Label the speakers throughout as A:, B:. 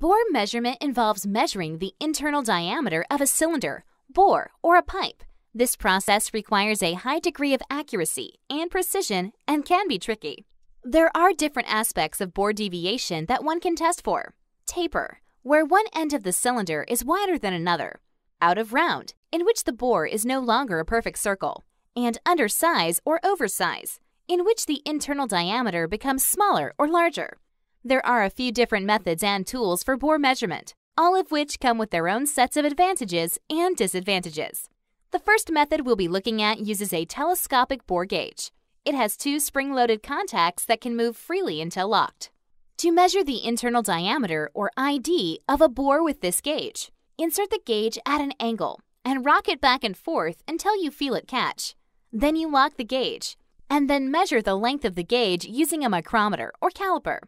A: Bore measurement involves measuring the internal diameter of a cylinder, bore, or a pipe. This process requires a high degree of accuracy and precision and can be tricky. There are different aspects of bore deviation that one can test for. Taper, where one end of the cylinder is wider than another. Out of round, in which the bore is no longer a perfect circle. And undersize or oversize, in which the internal diameter becomes smaller or larger. There are a few different methods and tools for bore measurement, all of which come with their own sets of advantages and disadvantages. The first method we'll be looking at uses a telescopic bore gauge. It has two spring-loaded contacts that can move freely until locked. To measure the internal diameter, or ID, of a bore with this gauge, insert the gauge at an angle and rock it back and forth until you feel it catch. Then you lock the gauge, and then measure the length of the gauge using a micrometer or caliper.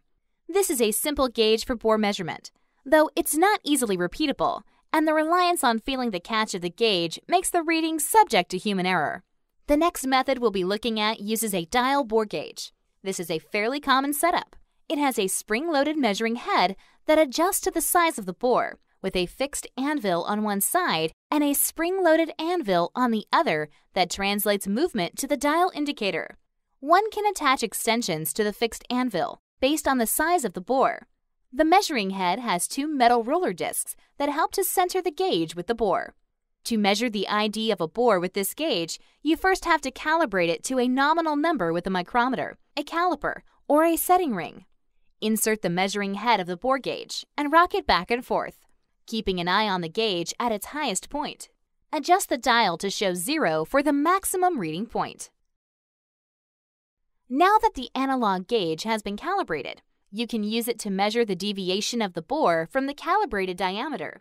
A: This is a simple gauge for bore measurement, though it's not easily repeatable, and the reliance on feeling the catch of the gauge makes the reading subject to human error. The next method we'll be looking at uses a dial bore gauge. This is a fairly common setup. It has a spring-loaded measuring head that adjusts to the size of the bore, with a fixed anvil on one side and a spring-loaded anvil on the other that translates movement to the dial indicator. One can attach extensions to the fixed anvil based on the size of the bore. The measuring head has two metal roller discs that help to center the gauge with the bore. To measure the ID of a bore with this gauge, you first have to calibrate it to a nominal number with a micrometer, a caliper, or a setting ring. Insert the measuring head of the bore gauge and rock it back and forth, keeping an eye on the gauge at its highest point. Adjust the dial to show zero for the maximum reading point. Now that the analog gauge has been calibrated, you can use it to measure the deviation of the bore from the calibrated diameter.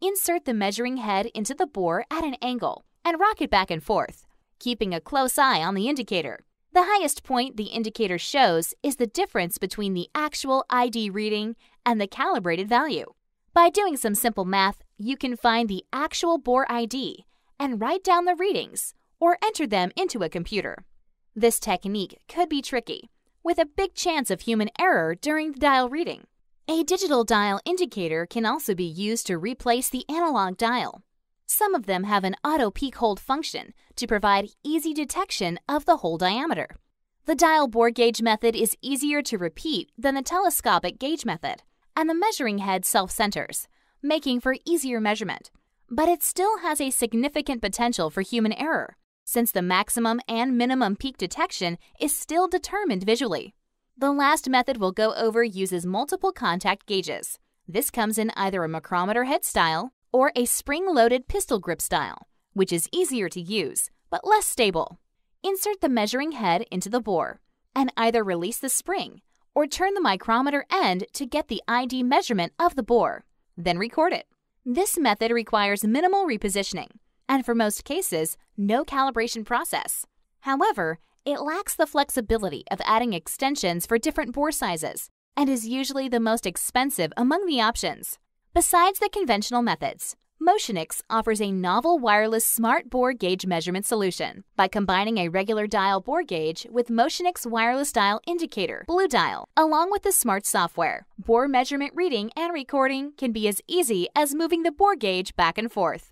A: Insert the measuring head into the bore at an angle and rock it back and forth, keeping a close eye on the indicator. The highest point the indicator shows is the difference between the actual ID reading and the calibrated value. By doing some simple math, you can find the actual bore ID and write down the readings or enter them into a computer. This technique could be tricky, with a big chance of human error during the dial reading. A digital dial indicator can also be used to replace the analog dial. Some of them have an auto peak hold function to provide easy detection of the hole diameter. The dial bore gauge method is easier to repeat than the telescopic gauge method, and the measuring head self-centers, making for easier measurement. But it still has a significant potential for human error, since the maximum and minimum peak detection is still determined visually. The last method we'll go over uses multiple contact gauges. This comes in either a micrometer head style or a spring-loaded pistol grip style, which is easier to use but less stable. Insert the measuring head into the bore and either release the spring or turn the micrometer end to get the ID measurement of the bore, then record it. This method requires minimal repositioning and for most cases, no calibration process. However, it lacks the flexibility of adding extensions for different bore sizes and is usually the most expensive among the options. Besides the conventional methods, Motionics offers a novel wireless smart bore gauge measurement solution by combining a regular dial bore gauge with Motionics wireless dial indicator, BlueDial, along with the smart software. Bore measurement reading and recording can be as easy as moving the bore gauge back and forth.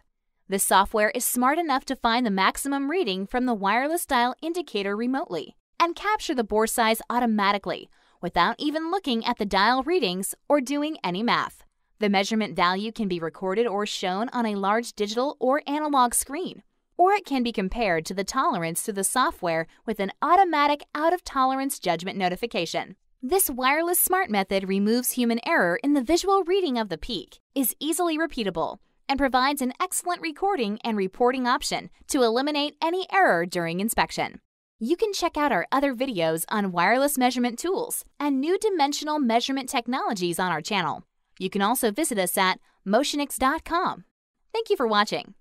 A: The software is smart enough to find the maximum reading from the wireless dial indicator remotely and capture the bore size automatically without even looking at the dial readings or doing any math. The measurement value can be recorded or shown on a large digital or analog screen, or it can be compared to the tolerance to the software with an automatic out of tolerance judgment notification. This wireless smart method removes human error in the visual reading of the peak, is easily repeatable, and provides an excellent recording and reporting option to eliminate any error during inspection. You can check out our other videos on wireless measurement tools and new dimensional measurement technologies on our channel. You can also visit us at motionics.com. Thank you for watching.